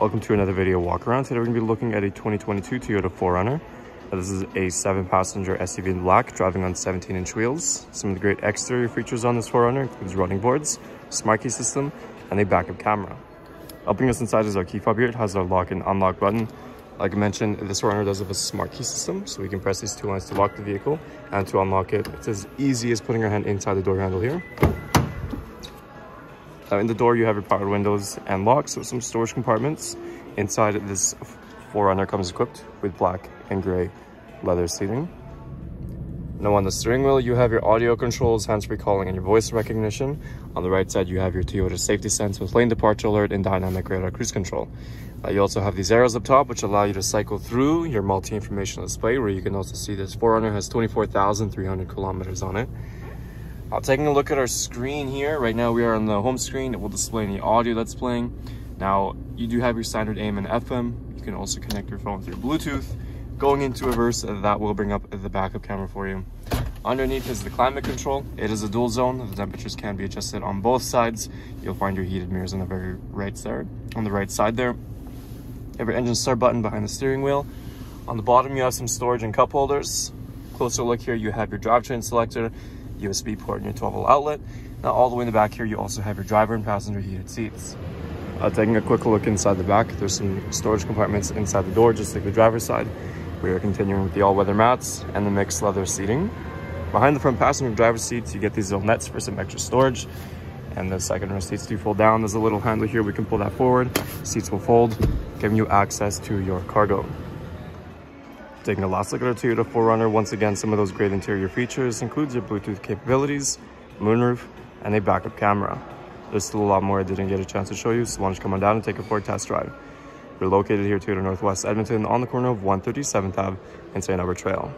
Welcome to another video walk around. Today we're going to be looking at a 2022 Toyota 4Runner. This is a seven passenger SUV in black driving on 17 inch wheels. Some of the great exterior features on this 4Runner includes running boards, smart key system, and a backup camera. Helping us inside is our key fob here. It has our lock and unlock button. Like I mentioned, this 4Runner does have a smart key system, so we can press these two lines to lock the vehicle and to unlock it. It's as easy as putting our hand inside the door handle here. Uh, in the door, you have your power windows and locks with some storage compartments. Inside, this 4Runner comes equipped with black and gray leather seating. Now on the steering wheel, you have your audio controls, hands-free calling, and your voice recognition. On the right side, you have your Toyota Safety Sense with lane departure alert and dynamic radar cruise control. Uh, you also have these arrows up top, which allow you to cycle through your multi-informational display, where you can also see this 4Runner has 24,300 kilometers on it. Uh, taking a look at our screen here, right now we are on the home screen. It will display any audio that's playing. Now, you do have your standard AM and FM. You can also connect your phone through Bluetooth. Going into reverse, that will bring up the backup camera for you. Underneath is the climate control. It is a dual zone. The temperatures can be adjusted on both sides. You'll find your heated mirrors on the very right side. On the right side there, you have your engine start button behind the steering wheel. On the bottom, you have some storage and cup holders. Closer look here, you have your drivetrain selector USB port and your 12 volt outlet. Now all the way in the back here, you also have your driver and passenger heated seats. Uh, taking a quick look inside the back, there's some storage compartments inside the door, just like the driver's side. We are continuing with the all-weather mats and the mixed leather seating. Behind the front passenger driver's seats, you get these little nets for some extra storage. And the second row seats do fold down. There's a little handle here, we can pull that forward. Seats will fold, giving you access to your cargo. Taking a last look at our Toyota 4Runner, once again, some of those great interior features includes your Bluetooth capabilities, moonroof, and a backup camera. There's still a lot more I didn't get a chance to show you, so why don't you come on down and take a for a test drive. We're located here Toyota Northwest Edmonton on the corner of 137th Ave and St. Albert Trail.